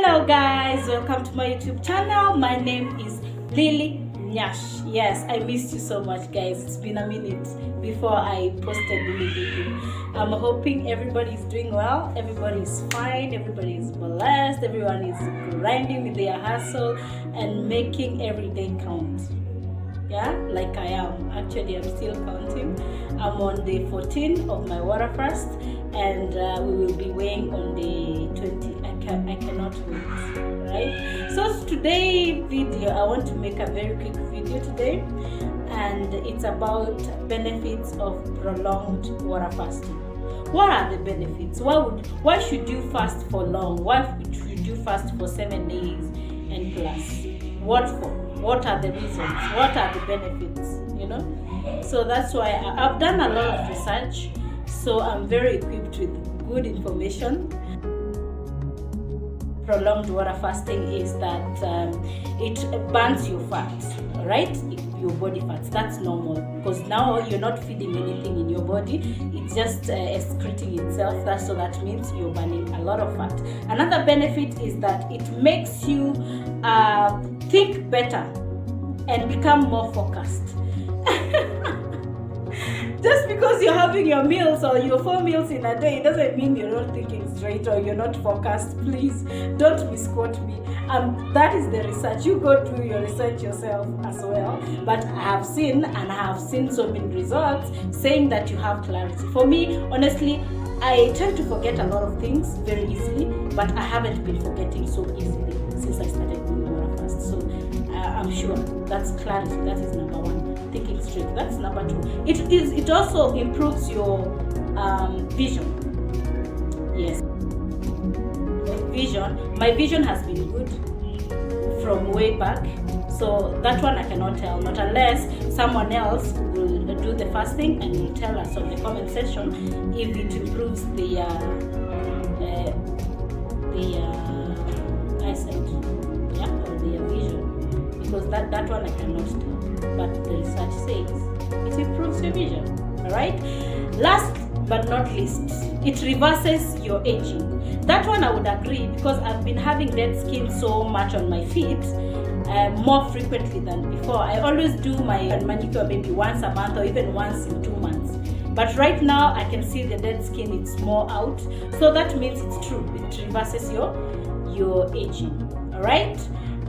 Hello guys, welcome to my YouTube channel. My name is Lily Mnyash. Yes, I missed you so much guys. It's been a minute before I posted the video. I'm hoping everybody is doing well, everybody is fine, everybody is blessed, everyone is grinding with their hustle and making every day count. Yeah, like I am. Actually, I'm still counting. I'm on the 14th of my water fast and uh, we will be weighing on the 20 I, can, I cannot wait right? So today video I want to make a very quick video today and it's about benefits of prolonged water fasting. What are the benefits? Why would why should you fast for long? Why should you fast for seven days and plus? What for? What are the reasons? What are the benefits you know? So that's why I, i've done a lot of research so I'm very equipped with good information. Prolonged water fasting is that um, it burns your fat, right? Your body fats. That's normal because now you're not feeding anything in your body. It's just uh, excreting itself. That's so that means you're burning a lot of fat. Another benefit is that it makes you uh, think better and become more focused. Just because you're having your meals or your four meals in a day doesn't mean you're not thinking straight or you're not focused please. Don't misquote me. Um, that is the research. You go through your research yourself as well. But i have seen and i have seen so many results saying that you have clarity. For me honestly i tend to forget a lot of things very easily but i haven't been forgetting so easily since i started doing water fast so uh, i'm sure that's clarity. That is number one thinking straight. That's number two. It is. It also improves your um, vision. Yes, vision. My vision has been good from way back. So that one I cannot tell, not unless someone else will do the fasting and will tell us on the comment section if it improves the uh, uh, the uh, eyesight, yeah, or the vision, because that that one I cannot tell says it improves your vision. All right. Last but not least, it reverses your aging. That one I would agree because I've been having dead skin so much on my feet. Uh, more frequently than before. I always do my manicure maybe once a month or even once in two months. But right now I can see the dead skin, it's more out. So that means it's true. It reverses your your aging. Alright?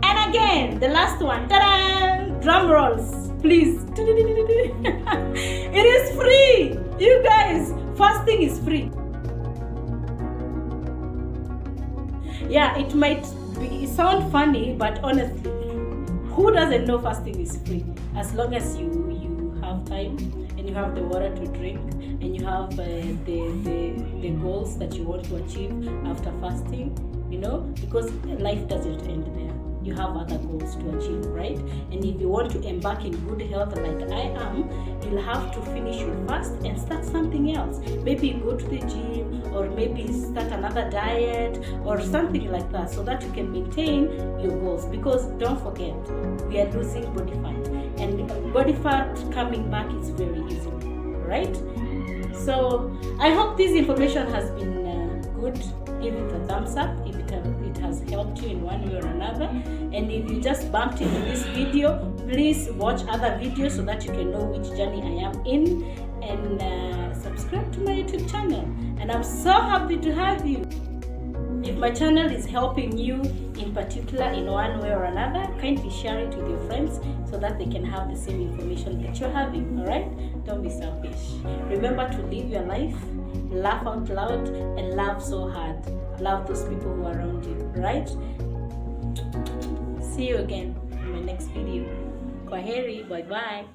And again, the last one. Ta-da! Drum rolls, please. it is free. You guys, fasting is free. Yeah, it might be sound funny, but honestly, who doesn't know fasting is free? As long as you you have time and you have the water to drink and you have uh, the, the the goals that you want to achieve after fasting, you know, because life doesn't end there you have other goals to achieve, right? And if you want to embark in good health like I am, you'll have to finish your fast and start something else. Maybe go to the gym or maybe start another diet or something like that so that you can maintain your goals. Because don't forget, we are losing body fat and body fat coming back is very easy, right? So I hope this information has been uh, good. Give it a thumbs up if it, it has helped you in one way or another. And if you just bumped into this video, please watch other videos so that you can know which journey I am in and uh, subscribe to my YouTube channel. And I'm so happy to have you. If my channel is helping you in particular in one way or another, kindly share it with your friends so that they can have the same information that you're having. Alright? Don't be selfish. Remember to live your life, laugh out loud, and laugh so hard. Love those people who are around you, right? See you again in my next video. Kwaheri, bye bye.